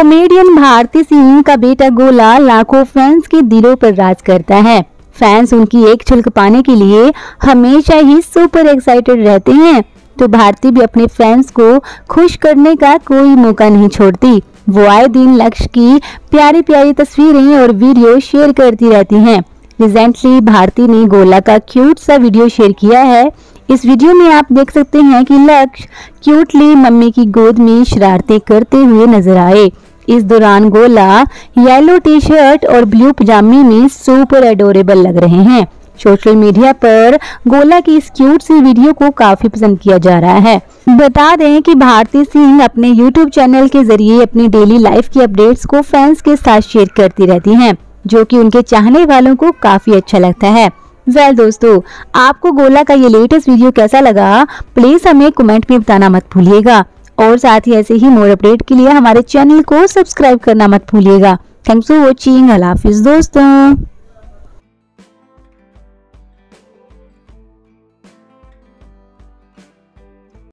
Comedian Bharti Singh का बेटा गोला लाखों फैंस के दिलों पर राज करता है। फैंस उनकी एक छुलक पाने के लिए हमेशा ही सुपर एक्साइटेड रहते हैं। तो भारती भी अपने फैंस को खुश करने का कोई मौका नहीं छोड़ती। वो आए दिन लक्ष्य की प्यारी प्यारी तस्वीरें और वीडियो शेयर करती रहती हैं। रिसेंटली भारती ने गोला का क्यूट सा वीडियो शेयर किया है। इस वीडियो में आप देख सकते हैं कि लक्ष्य क्यूटली मम्मी की गोद में शरारतें करते हुए नज़र आए। इस दौरान गोला येलो टी शर्ट और ब्लू पजामे में सुपर एडोरेबल लग रहे हैं। सोशल मीडिया पर गोला की इस क्यूट सी वीडियो को काफ़ी पसंद किया जा रहा है। बता दें कि भारती सिंह अपने यूट्यूब चैनल के ज़रिए अपनी डेली लाइफ की अपडेट्स को फैंस के साथ शेयर करती रहती हैं जो कि उनके चाहने वालों को काफ़ी अच्छा लगता है। वेल well, दोस्तों आपको गोला का ये लेटेस्ट वीडियो कैसा लगा? प्लीज़ हमें कमेंट में बताना मत भूलिएगा। और साथ ही ऐसे ही मोर अपडेट के लिए हमारे चैनल को सब्सक्राइब करना मत भूलिएगा। थैंक्स फॉर वॉचिंग अल्लाह हाफिज दोस्तों।